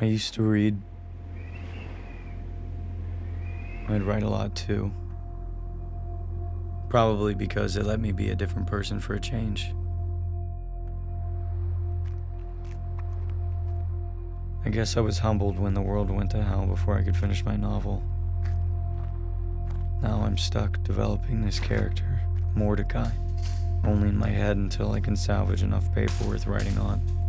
I used to read. I'd write a lot too. Probably because it let me be a different person for a change. I guess I was humbled when the world went to hell before I could finish my novel. Now I'm stuck developing this character, Mordecai, only in my head until I can salvage enough paper worth writing on.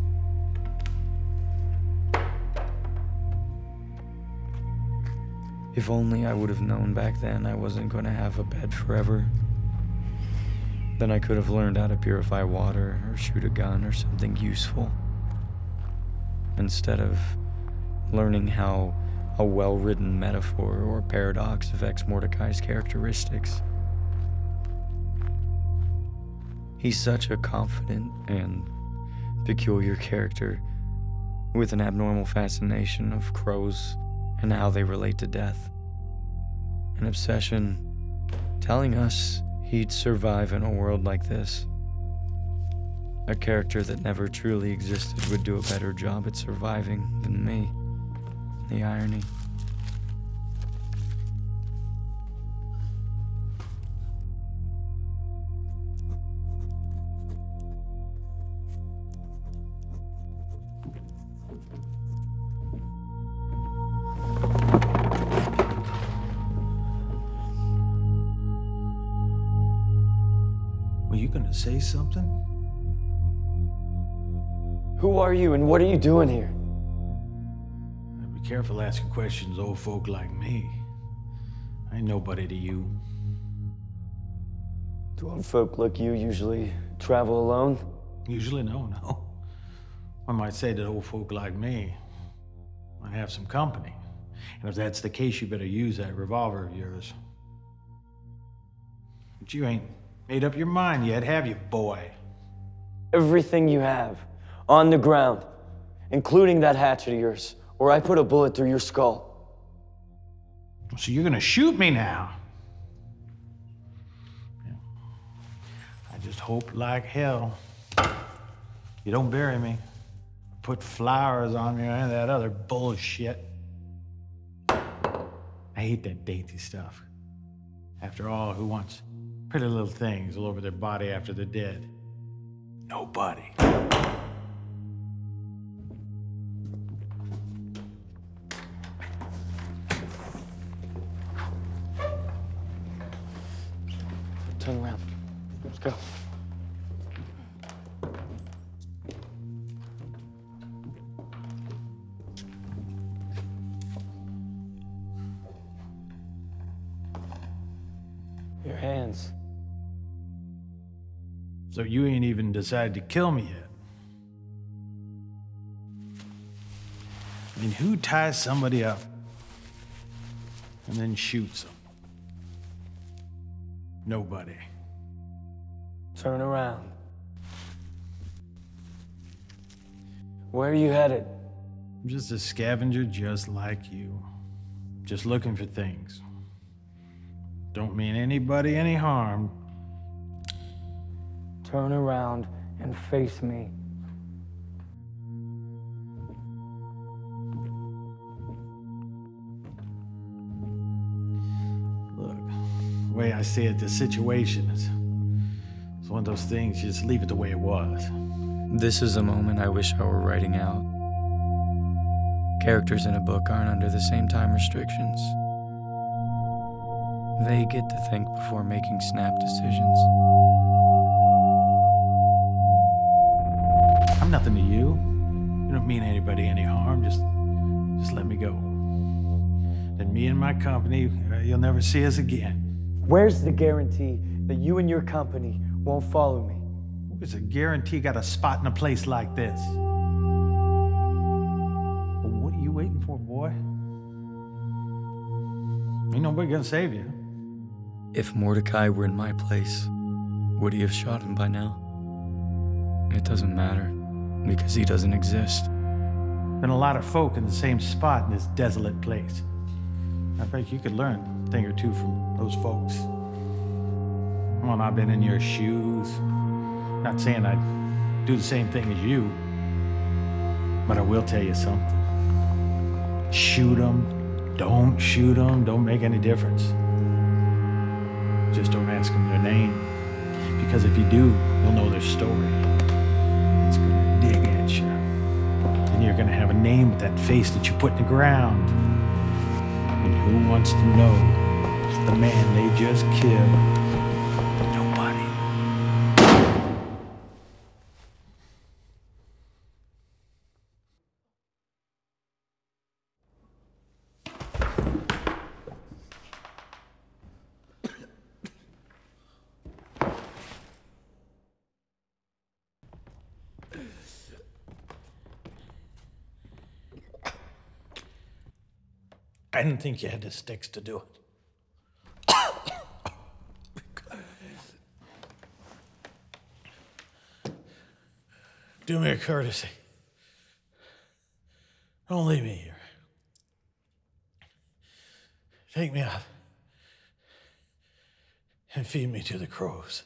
If only I would have known back then I wasn't going to have a bed forever. Then I could have learned how to purify water or shoot a gun or something useful. Instead of learning how a well written metaphor or paradox affects Mordecai's characteristics. He's such a confident and peculiar character with an abnormal fascination of crows and how they relate to death. An obsession telling us he'd survive in a world like this. A character that never truly existed would do a better job at surviving than me. The irony. Gonna say something? Who are you and what are you doing here? Be careful asking questions old folk like me. I ain't nobody to you. Do old folk like you usually travel alone? Usually, no, no. I might say that old folk like me might have some company. And if that's the case, you better use that revolver of yours. But you ain't made up your mind yet, have you, boy? Everything you have, on the ground, including that hatchet of yours, or I put a bullet through your skull. So you're gonna shoot me now? Yeah. I just hope like hell you don't bury me. Put flowers on me or any of that other bullshit. I hate that dainty stuff. After all, who wants pretty little things all over their body after they're dead? Nobody. Turn around. Let's go. Your hands. So you ain't even decided to kill me yet. I mean, who ties somebody up and then shoots them? Nobody. Turn around. Where are you headed? I'm just a scavenger just like you. Just looking for things. Don't mean anybody any harm. Turn around and face me. Look, the way I see it, the situation is it's one of those things, you just leave it the way it was. This is a moment I wish I were writing out. Characters in a book aren't under the same time restrictions. They get to think before making snap decisions. My company, uh, you'll never see us again. Where's the guarantee that you and your company won't follow me? Where's a guarantee got a spot in a place like this? Well, what are you waiting for, boy? Ain't nobody gonna save you. If Mordecai were in my place, would he have shot him by now? It doesn't matter, because he doesn't exist. Been a lot of folk in the same spot in this desolate place. I think you could learn a thing or two from those folks. Well, I've been in your shoes. Not saying I'd do the same thing as you, but I will tell you something. Shoot them, don't shoot them, don't make any difference. Just don't ask them their name. Because if you do, you'll know their story. It's gonna dig at you. And you're gonna have a name with that face that you put in the ground. And who wants to know the man they just killed? I didn't think you had the sticks to do it. do me a courtesy. Don't leave me here. Take me out and feed me to the crows.